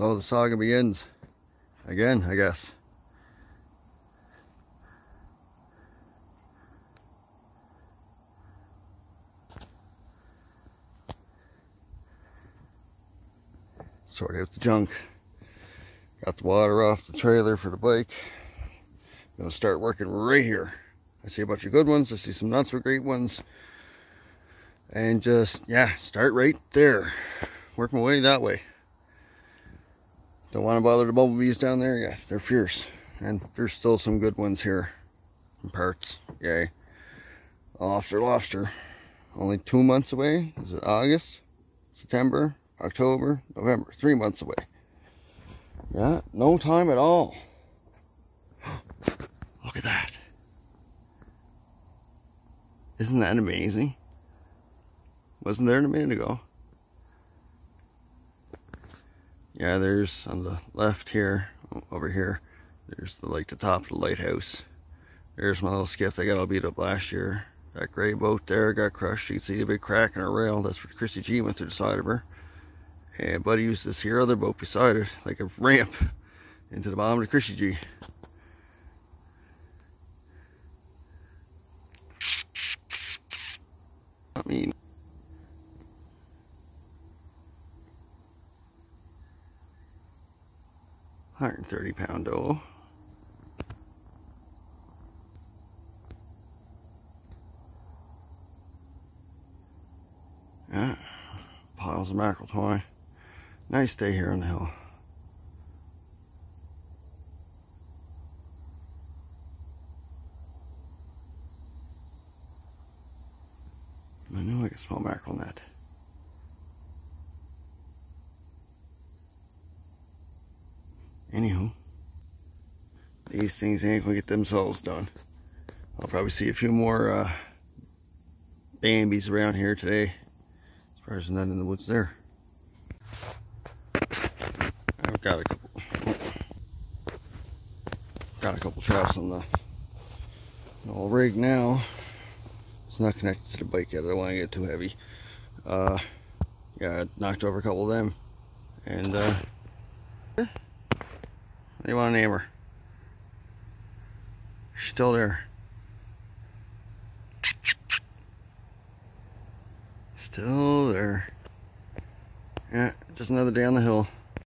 So the saga begins. Again, I guess. Sort out the junk. Got the water off the trailer for the bike. Gonna start working right here. I see a bunch of good ones. I see some not so great ones. And just, yeah, start right there. Work my way that way. Don't want to bother the bumblebees down there. Yeah, they're fierce. And there's still some good ones here. In parts. Yay. Lobster, lobster. Only two months away. Is it August? September? October? November. Three months away. Yeah, no time at all. Look at that. Isn't that amazing? Wasn't there a minute ago. Yeah, there's on the left here, over here, there's the like the top of the lighthouse. There's my little skiff that got all beat up last year. That gray boat there got crushed. You can see the big crack in her rail. That's where Christy G went through the side of her. And Buddy used this here other boat beside it, like a ramp into the bottom of the Christy G. I mean, Hundred and thirty pound doe. Yeah, piles of mackerel twine. Nice day here on the hill. I know I can smell mackerel net. Anywho, these things ain't gonna get themselves done. I'll probably see a few more uh, Bambies around here today. As far as none in the woods there. I've got a couple. Got a couple traps on the, the old rig now. It's not connected to the bike yet. I don't want to get too heavy. Uh, yeah, I knocked over a couple of them. And uh, do you want to name her? Still there. Still there. Yeah, just another day on the hill.